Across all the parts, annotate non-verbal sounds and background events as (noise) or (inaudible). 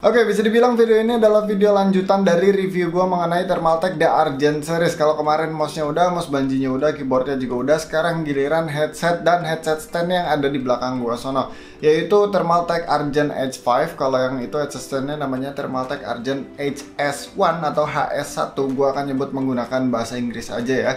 Oke, bisa dibilang video ini adalah video lanjutan dari review gue mengenai Thermaltake The Argent Series. Kalau kemarin mouse-nya udah, mouse banjinya udah, keyboardnya juga udah, sekarang giliran headset dan headset stand yang ada di belakang gue sono. Yaitu Thermaltake Argent H5, kalau yang itu headset standnya namanya Thermaltake Argent HS1 atau HS1. Gue akan nyebut menggunakan bahasa Inggris aja ya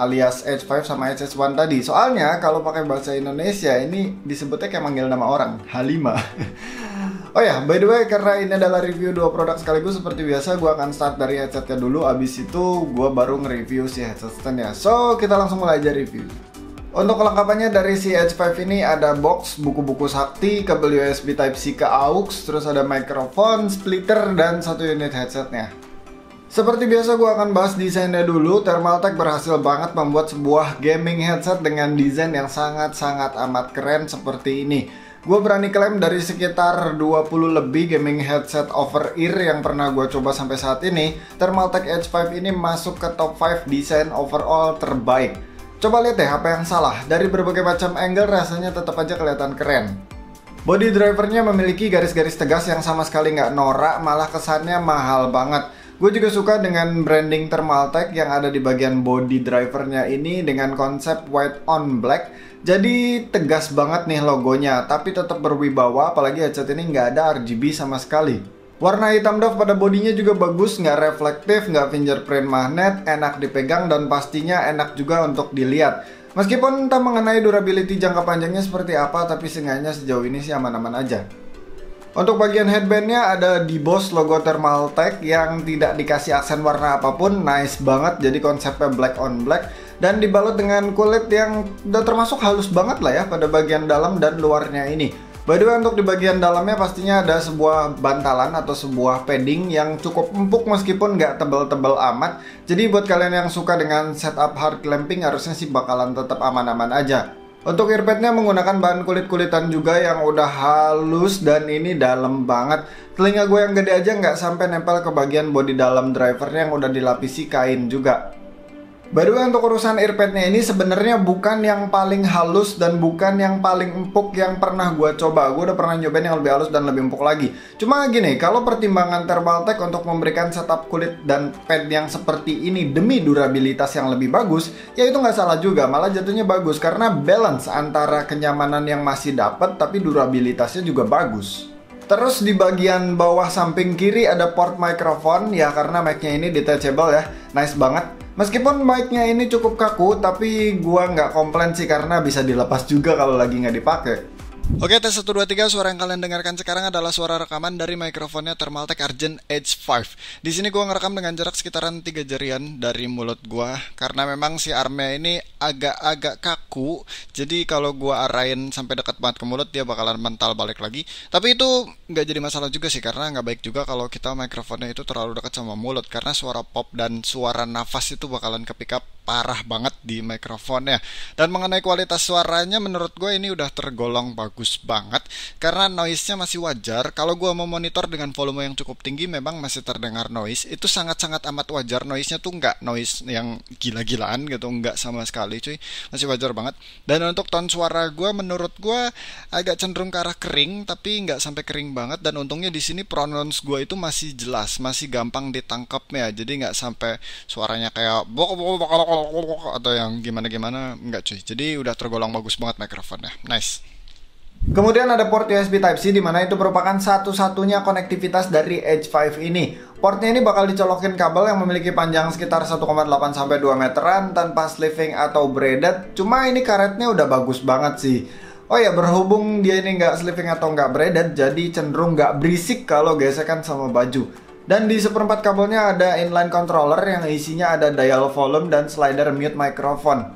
alias H5 sama HS1 tadi. Soalnya kalau pakai bahasa Indonesia ini disebutnya kayak manggil nama orang, H5. (laughs) Oh ya, by the way, karena ini adalah review dua produk sekaligus seperti biasa, gue akan start dari headsetnya dulu, abis itu gue baru nge-review si headset standnya. So, kita langsung mulai aja review. Untuk kelengkapannya dari si H5 ini ada box, buku-buku sakti, kabel USB Type-C ke AUX, terus ada mikrofon, splitter, dan satu unit headsetnya. Seperti biasa gue akan bahas desainnya dulu, Thermaltake berhasil banget membuat sebuah gaming headset dengan desain yang sangat-sangat amat keren seperti ini. Gue berani klaim dari sekitar 20 lebih gaming headset over ear yang pernah gue coba sampai saat ini, Thermaltake H5 ini masuk ke top 5 desain overall terbaik. Coba lihat deh apa yang salah, dari berbagai macam angle rasanya tetap aja kelihatan keren. Body drivernya memiliki garis-garis tegas yang sama sekali nggak norak, malah kesannya mahal banget. Gue juga suka dengan branding Thermaltake yang ada di bagian body drivernya ini dengan konsep white on black jadi tegas banget nih logonya, tapi tetap berwibawa apalagi headset ini nggak ada RGB sama sekali. Warna hitam doff pada bodinya juga bagus, nggak reflektif, nggak fingerprint magnet, enak dipegang dan pastinya enak juga untuk dilihat. Meskipun entah mengenai durability jangka panjangnya seperti apa, tapi seenggaknya sejauh ini sih aman-aman aja. Untuk bagian headbandnya ada di Boss logo Thermaltake yang tidak dikasih aksen warna apa pun, nice banget jadi konsepnya black on black dan dibalut dengan kulit yang udah termasuk halus banget lah ya pada bagian dalam dan luarnya ini. By the way untuk di bagian dalamnya pastinya ada sebuah bantalan atau sebuah padding yang cukup empuk meskipun nggak tebel-tebel amat. Jadi buat kalian yang suka dengan setup hard clamping harusnya sih bakalan tetap aman-aman aja. Untuk earpadnya menggunakan bahan kulit-kulitan juga yang udah halus dan ini dalam banget. Telinga gue yang gede aja nggak sampai nempel ke bagian bodi dalam drivernya yang udah dilapisi kain juga. By the way untuk urusan earpadnya ini sebenarnya bukan yang paling halus dan bukan yang paling empuk yang pernah gue coba. Gue udah pernah nyobain yang lebih halus dan lebih empuk lagi. Cuma gini, kalau pertimbangan Thermaltake untuk memberikan setup kulit dan pad yang seperti ini demi durabilitas yang lebih bagus, ya itu nggak salah juga. Malah jatuhnya bagus karena balance antara kenyamanan yang masih dapat tapi durabilitasnya juga bagus. Terus di bagian bawah samping kiri ada port microphone ya karena mic-nya ini detachable ya. Nice banget. Meskipun mic-nya ini cukup kaku, tapi gua nggak komplain sih karena bisa dilepas juga kalau lagi nggak dipakai. Oke, tes 1, 2, 3, suara yang kalian dengarkan sekarang adalah suara rekaman dari mikrofonnya Thermaltake Argent Edge 5 Di sini gue ngerekam dengan jarak sekitaran 3 jarian dari mulut gue Karena memang si armnya ini agak-agak kaku. Jadi kalau gue arahin sampai dekat banget ke mulut dia bakalan mental balik lagi. Tapi itu nggak jadi masalah juga sih Karena nggak baik juga kalau kita mikrofonnya itu terlalu dekat sama mulut Karena suara pop dan suara nafas itu bakalan kepick up parah banget di mikrofonnya. Dan mengenai kualitas suaranya menurut gue ini udah tergolong bagus banget karena noise-nya masih wajar. Kalau gue mau monitor dengan volume yang cukup tinggi memang masih terdengar noise. Itu sangat-sangat amat wajar. Noise-nya tuh nggak noise yang gila-gilaan gitu, nggak sama sekali cuy. Masih wajar banget. Dan untuk tone suara gue menurut gue agak cenderung ke arah kering tapi nggak sampai kering banget dan untungnya di sini pronounce gue itu masih jelas, masih gampang ditangkapnya. Jadi nggak sampai suaranya kayak bok bok bok atau yang gimana-gimana enggak cuy. Jadi udah tergolong bagus banget mikrofonnya. Nice. Kemudian ada port USB Type-C di mana itu merupakan satu-satunya konektivitas dari Edge 5 ini. Portnya ini bakal dicolokin kabel yang memiliki panjang sekitar 1,8 sampai 2 meteran tanpa sleeving atau braided. Cuma ini karetnya udah bagus banget sih. Oh ya, berhubung dia ini nggak sleeving atau nggak braided, jadi cenderung nggak berisik kalau gesekan sama baju. Dan di seperempat kabelnya ada inline controller yang isinya ada dial volume dan slider mute microphone.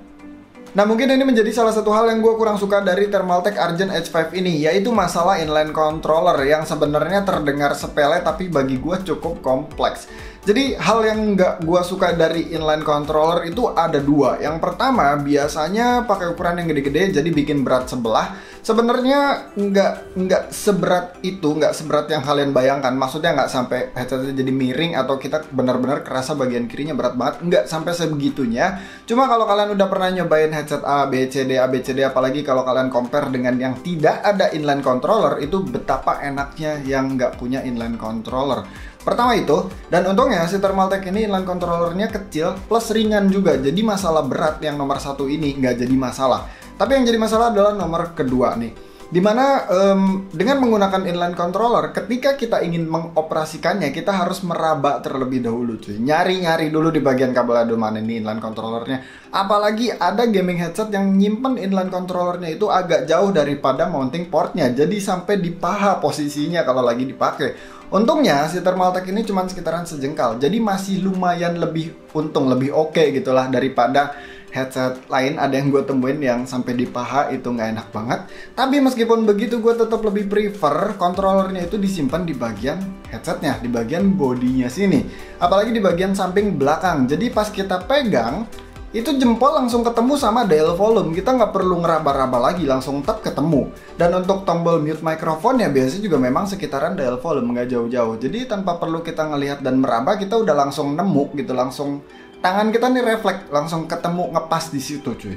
Nah mungkin ini menjadi salah satu hal yang gue kurang suka dari Thermaltake Argent H5 ini Yaitu masalah inline controller yang sebenarnya terdengar sepele tapi bagi gue cukup kompleks Jadi hal yang nggak gua suka dari inline controller itu ada dua. Yang pertama biasanya pakai ukuran yang gede-gede jadi bikin berat sebelah. Sebenarnya nggak nggak seberat itu, nggak seberat yang kalian bayangkan. Maksudnya nggak sampai headsetnya jadi miring atau kita benar-benar kerasa bagian kirinya berat banget. Nggak sampai sebegitunya. Cuma kalau kalian udah pernah nyobain headset A, B, C, D, A, B, C, D, apalagi kalau kalian compare dengan yang tidak ada inline controller itu betapa enaknya yang nggak punya inline controller. Pertama itu, dan untungnya si Thermaltake ini inline controllernya kecil plus ringan juga. Jadi masalah berat yang nomor satu ini nggak jadi masalah. Tapi yang jadi masalah adalah nomor kedua nih. Di mana um, dengan menggunakan inline controller, ketika kita ingin mengoperasikannya, kita harus meraba terlebih dahulu cuy. Nyari-nyari dulu di bagian kabel aduh mana ini inline controllernya. Apalagi ada gaming headset yang nyimpen inline controllernya itu agak jauh daripada mounting portnya. Jadi sampai di paha posisinya kalau lagi dipakai. Untungnya si Thermaltake ini cuma sekitaran sejengkal, jadi masih lumayan lebih untung, lebih oke okay gitulah daripada headset lain ada yang gue temuin yang sampai di paha itu nggak enak banget. Tapi meskipun begitu gue tetap lebih prefer kontrolernya itu disimpan di bagian headsetnya, di bagian bodinya sini. Apalagi di bagian samping belakang. Jadi pas kita pegang itu jempol langsung ketemu sama dial volume kita nggak perlu ngeraba-raba lagi langsung tetap ketemu dan untuk tombol mute microphone ya biasanya juga memang sekitaran dial volume nggak jauh-jauh jadi tanpa perlu kita ngelihat dan meraba kita udah langsung nemu gitu langsung tangan kita nih refleks langsung ketemu ngepas di situ cuy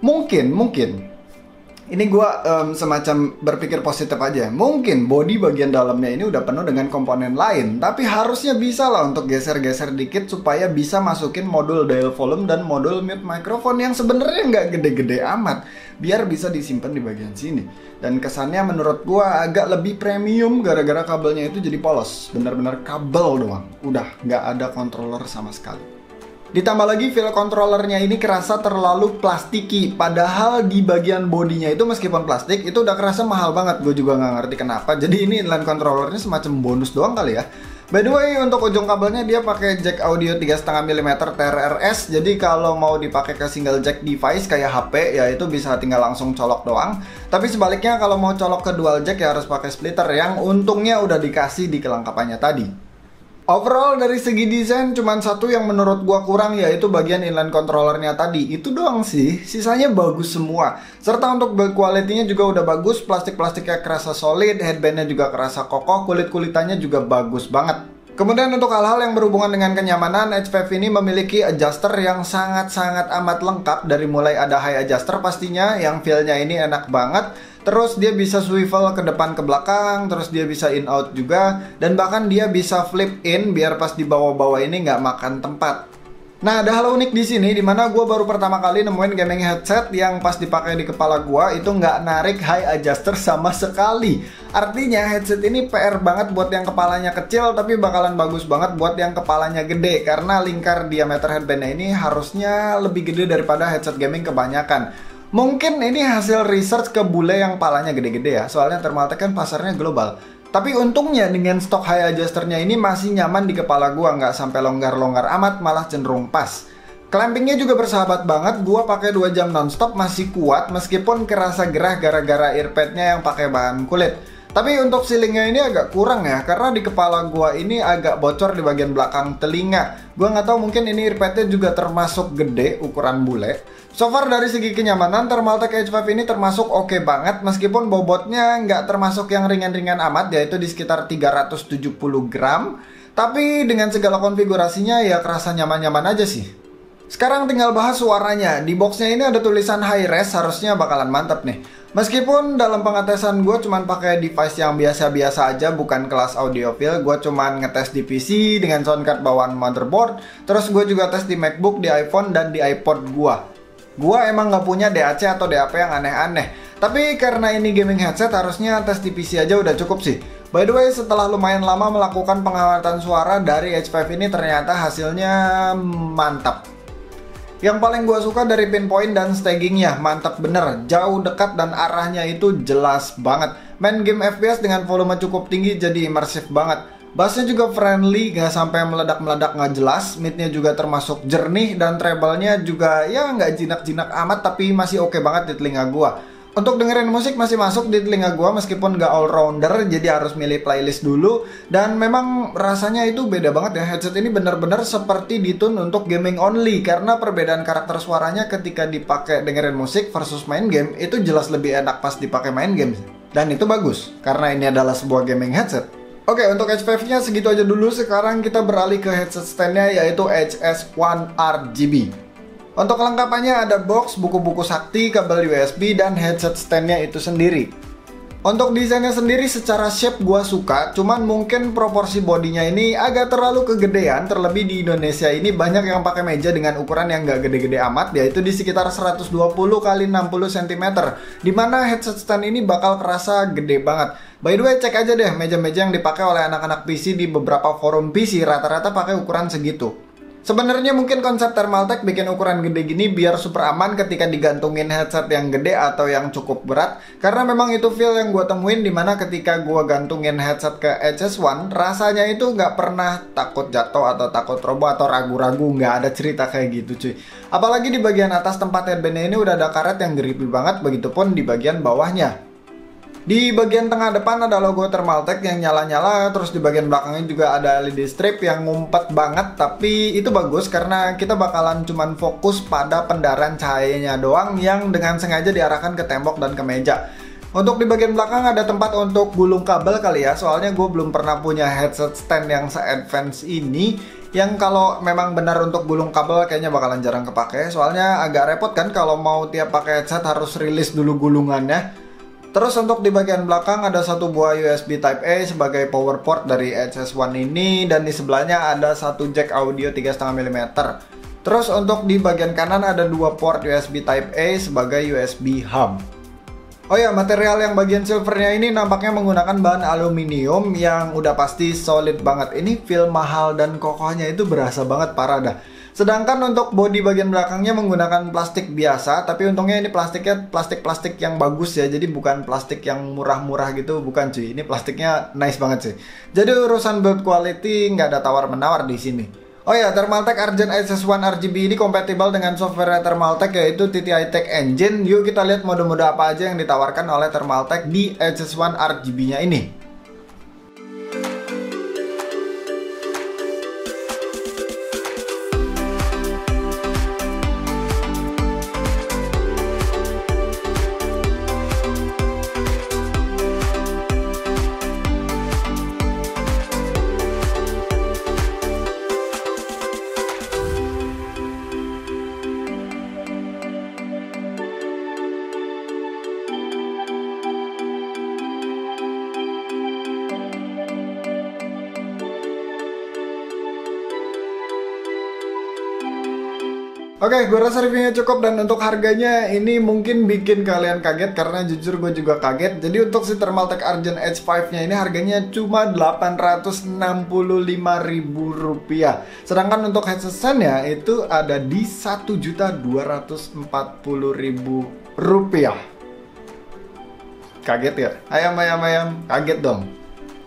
mungkin mungkin ini gue um, semacam berpikir positif aja. Mungkin body bagian dalamnya ini udah penuh dengan komponen lain, tapi harusnya bisa lah untuk geser-geser dikit supaya bisa masukin modul dial volume dan modul mute microphone yang sebenarnya nggak gede-gede amat, biar bisa disimpan di bagian sini. Dan kesannya menurut gue agak lebih premium gara-gara kabelnya itu jadi polos, bener-bener kabel doang. Udah nggak ada controller sama sekali. Ditambah lagi feel controllernya ini kerasa terlalu plastiki Padahal di bagian bodinya itu meskipun plastik itu udah kerasa mahal banget Gue juga nggak ngerti kenapa Jadi ini inline controllernya semacam bonus doang kali ya By the way, untuk ujung kabelnya dia pakai jack audio 3,5 mm TRRS. Jadi kalau mau dipakai ke single jack device kayak HP ya itu bisa tinggal langsung colok doang. Tapi sebaliknya kalau mau colok ke dual jack ya harus pakai splitter yang untungnya udah dikasih di kelengkapannya tadi. Overall dari segi desain cuman satu yang menurut gua kurang yaitu bagian inline controllernya tadi. Itu doang sih, sisanya bagus semua. Serta untuk build quality-nya juga udah bagus, plastik-plastiknya kerasa solid, headbandnya juga kerasa kokoh, kulit-kulitannya juga bagus banget. Kemudian untuk hal-hal yang berhubungan dengan kenyamanan, H5 ini memiliki adjuster yang sangat-sangat amat lengkap dari mulai ada high adjuster pastinya yang feel-nya ini enak banget. Terus dia bisa swivel ke depan ke belakang, terus dia bisa in out juga dan bahkan dia bisa flip in biar pas di bawah-bawah ini nggak makan tempat. Nah, ada hal unik di sini di mana gue baru pertama kali nemuin gaming headset yang pas dipakai di kepala gue itu nggak narik high adjuster sama sekali. Artinya headset ini PR banget buat yang kepalanya kecil tapi bakalan bagus banget buat yang kepalanya gede karena lingkar diameter headbandnya ini harusnya lebih gede daripada headset gaming kebanyakan. Mungkin ini hasil research ke bule yang palanya gede-gede ya, soalnya Thermaltake kan pasarnya global. Tapi untungnya dengan stok high adjusternya ini masih nyaman di kepala gua nggak sampai longgar-longgar amat malah cenderung pas. Clampingnya juga bersahabat banget, gua pakai 2 jam nonstop masih kuat meskipun kerasa gerah gara-gara earpadnya yang pakai bahan kulit. Tapi untuk ceilingnya ini agak kurang ya, karena di kepala gua ini agak bocor di bagian belakang telinga. Gua nggak tahu mungkin ini earpadnya juga termasuk gede ukuran bule. So far dari segi kenyamanan, Thermaltake H5 ini termasuk oke okay banget meskipun bobotnya nggak termasuk yang ringan-ringan amat, yaitu di sekitar 370 gram. Tapi dengan segala konfigurasinya ya kerasa nyaman-nyaman aja sih. Sekarang tinggal bahas suaranya. Di boxnya ini ada tulisan high res, harusnya bakalan mantep nih. Meskipun dalam pengetesan gue cuman pakai device yang biasa-biasa aja, bukan kelas audiophile, gue cuman ngetes di PC dengan soundcard bawaan motherboard, terus gue juga tes di MacBook, di iPhone, dan di iPod gue. Gue emang nggak punya DAC atau DAP yang aneh-aneh, tapi karena ini gaming headset harusnya tes di PC aja udah cukup sih. By the way, setelah lumayan lama melakukan pengawatan suara dari H5 ini ternyata hasilnya mantap. Yang paling gue suka dari pinpoint dan staggingnya, mantap bener, jauh dekat dan arahnya itu jelas banget. Main game FPS dengan volume cukup tinggi jadi imersif banget. Bassnya juga friendly, gak sampai meledak-meledak nggak jelas. Midnya juga termasuk jernih dan treble-nya juga ya nggak jinak-jinak amat tapi masih oke okay banget di telinga gue. Untuk dengerin musik masih masuk di telinga gua meskipun nggak all rounder jadi harus milih playlist dulu dan memang rasanya itu beda banget ya headset ini benar-benar seperti ditun untuk gaming only karena perbedaan karakter suaranya ketika dipakai dengerin musik versus main game itu jelas lebih enak pas dipakai main game dan itu bagus karena ini adalah sebuah gaming headset. Oke, untuk H5-nya segitu aja dulu. Sekarang kita beralih ke headset standnya yaitu HS1 RGB. Untuk kelengkapannya ada box, buku-buku sakti, kabel USB, dan headset standnya itu sendiri. Untuk desainnya sendiri secara shape gua suka, cuman mungkin proporsi bodinya ini agak terlalu kegedean, terlebih di Indonesia ini banyak yang pakai meja dengan ukuran yang gak gede-gede amat, yaitu di sekitar 120 kali 60 cm, di mana headset stand ini bakal kerasa gede banget. By the way, cek aja deh meja-meja yang dipakai oleh anak-anak PC di beberapa forum PC rata-rata pakai ukuran segitu. Sebenarnya mungkin konsep Thermaltake bikin ukuran gede gini biar super aman ketika digantungin headset yang gede atau yang cukup berat. Karena memang itu feel yang gue temuin di mana ketika gue gantungin headset ke HS1 rasanya itu nggak pernah takut jatuh atau takut roboh atau ragu-ragu nggak ada cerita kayak gitu cuy. Apalagi di bagian atas tempat headband ini udah ada karet yang grippy banget begitupun di bagian bawahnya di bagian tengah depan ada logo Thermaltake yang nyala-nyala, terus di bagian belakangnya juga ada LED strip yang ngumpet banget, tapi itu bagus karena kita bakalan cuman fokus pada pendaran cahayanya doang yang dengan sengaja diarahkan ke tembok dan ke meja. Untuk di bagian belakang ada tempat untuk gulung kabel kali ya, soalnya gue belum pernah punya headset stand yang se-advance ini yang kalau memang benar untuk gulung kabel kayaknya bakalan jarang kepake soalnya agak repot kan kalau mau tiap pakai headset harus rilis dulu gulungannya Terus untuk di bagian belakang ada satu buah USB Type A sebagai power port dari HS1 ini dan di sebelahnya ada satu jack audio 3,5 mm. Terus untuk di bagian kanan ada dua port USB Type A sebagai USB hub. Oh ya, material yang bagian silvernya ini nampaknya menggunakan bahan aluminium yang udah pasti solid banget. Ini feel mahal dan kokohnya itu berasa banget parah dah. Sedangkan untuk bodi bagian belakangnya menggunakan plastik biasa, tapi untungnya ini plastiknya plastik-plastik yang bagus ya. Jadi bukan plastik yang murah-murah gitu, bukan cuy. Ini plastiknya nice banget sih. Jadi urusan build quality nggak ada tawar-menawar di sini. Oh ya, Thermaltake Argent SS1 RGB ini kompatibel dengan software Thermaltake yaitu TTI Tech Engine. Yuk kita lihat mode-mode apa aja yang ditawarkan oleh Thermaltake di SS1 RGB-nya ini. Oke, okay, gue rasa reviewnya cukup dan untuk harganya ini mungkin bikin kalian kaget karena jujur gue juga kaget. Jadi untuk si Thermaltake Argent Edge 5-nya ini harganya cuma ribu rupiah. Sedangkan untuk headset stand-nya itu ada di ribu rupiah. Kaget ya? Ayam ayam ayam, kaget dong.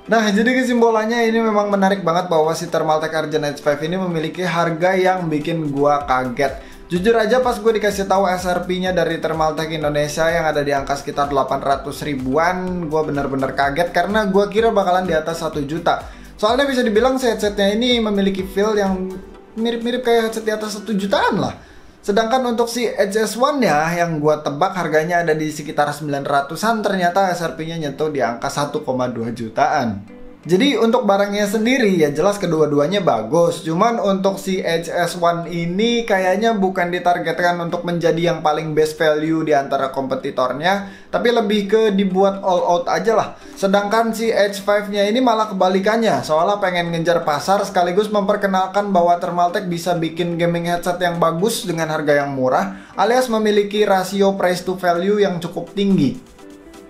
Nah, jadi kesimpulannya ini memang menarik banget bahwa si Thermaltake Argent Edge 5 ini memiliki harga yang bikin gua kaget. Jujur aja pas gue dikasih tahu SRP-nya dari Thermaltake Indonesia yang ada di angka sekitar 800 ribuan, gue bener-bener kaget karena gue kira bakalan di atas 1 juta. Soalnya bisa dibilang headsetnya ini memiliki feel yang mirip-mirip kayak headset di atas 1 jutaan lah. Sedangkan untuk si HS1-nya yang gue tebak harganya ada di sekitar 900-an, ternyata SRP-nya nyentuh di angka 1,2 jutaan. Jadi untuk barangnya sendiri ya jelas kedua-duanya bagus. Cuman untuk si HS1 ini kayaknya bukan ditargetkan untuk menjadi yang paling best value di antara kompetitornya, tapi lebih ke dibuat all out aja lah. Sedangkan si H5-nya ini malah kebalikannya, soalnya pengen ngejar pasar sekaligus memperkenalkan bahwa Thermaltake bisa bikin gaming headset yang bagus dengan harga yang murah, alias memiliki rasio price to value yang cukup tinggi.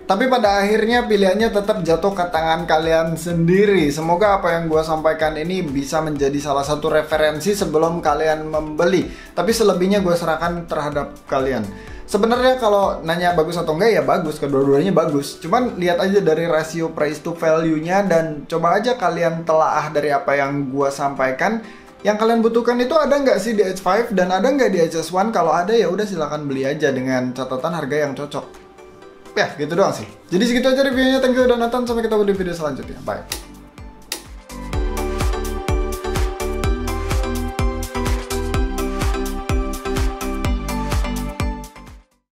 Tapi pada akhirnya pilihannya tetap jatuh ke tangan kalian sendiri. Semoga apa yang gue sampaikan ini bisa menjadi salah satu referensi sebelum kalian membeli. Tapi selebihnya gue serahkan terhadap kalian. Sebenarnya kalau nanya bagus atau enggak ya bagus, kedua-duanya bagus. Cuman lihat aja dari rasio price to value-nya dan coba aja kalian telaah dari apa yang gue sampaikan. Yang kalian butuhkan itu ada nggak sih di H5 dan ada nggak di HS1? Kalau ada ya udah silahkan beli aja dengan catatan harga yang cocok. Ya gitu doang sih. Jadi segitu aja reviewnya. Thank you udah nonton. Sampai ketemu di video selanjutnya. Bye